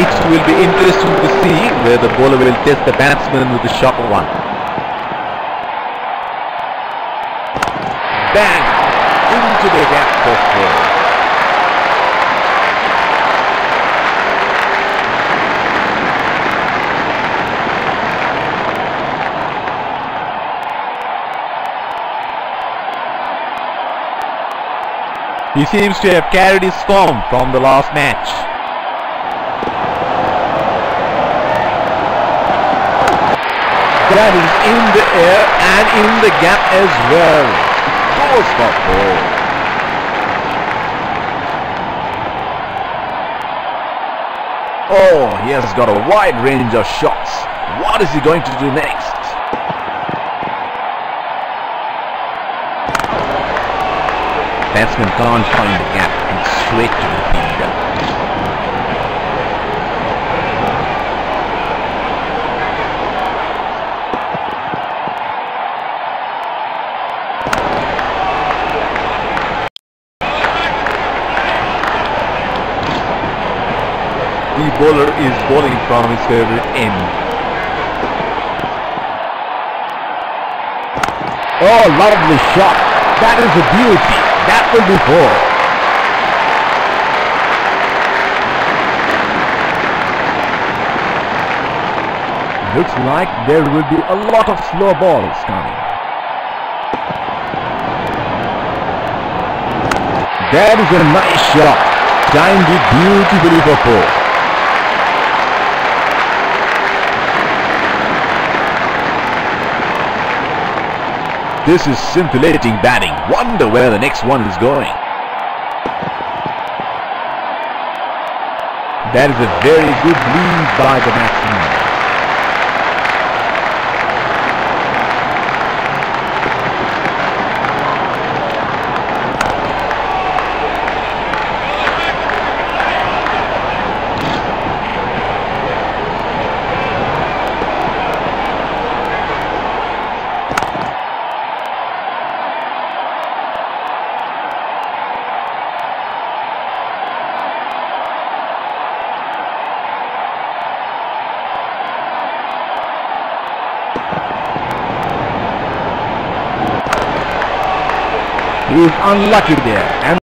It will be interesting to see where the bowler will test the batsman with the short one. Bang! Into the gap for four. He seems to have carried his form from the last match. That is in the air and in the gap as well. Goes for four. Oh, he has got a wide range of shots. What is he going to do next? Batsman can't find the gap and straight to the fielder. The bowler is bowling from his favorite end. Oh, lovely shot. That is a beauty. That will be four. Looks like there will be a lot of slow balls coming. That is a nice shot. Timed it beautifully for four. This is scintillating batting. Wonder where the next one is going. That is a very good lead by the batsman. He is unlucky there. And